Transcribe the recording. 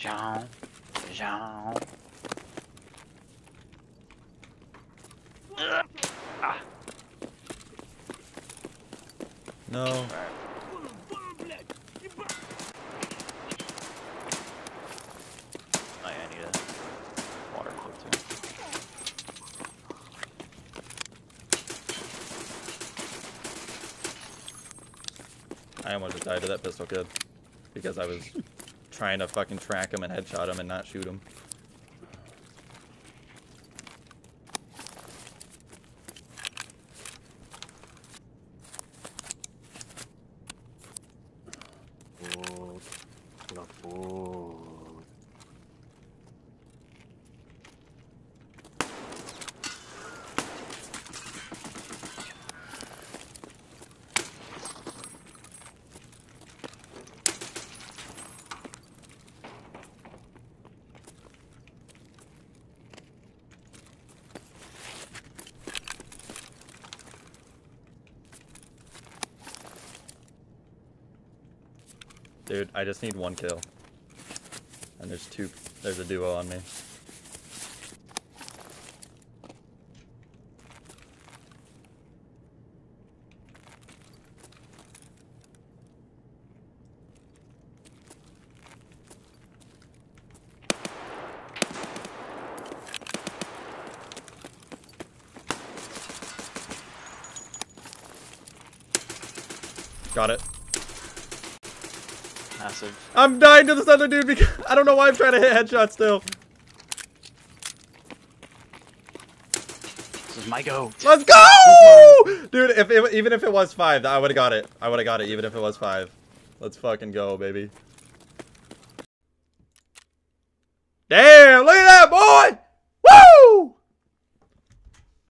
Jean. Jean. Ah. No. Alright. Oh yeah, I need a water filter. I almost just died to that pistol kid. Because I was trying to fucking track him and headshot him and not shoot him. Food. Dude, I just need one kill. And there's two, there's a duo on me. Got it. Massive. I'm dying to this other dude because I don't know why I'm trying to hit headshot still. This is my go. Let's go! Dude, if it, even if it was five, I would have got it. I would have got it even if it was five. Let's fucking go, baby.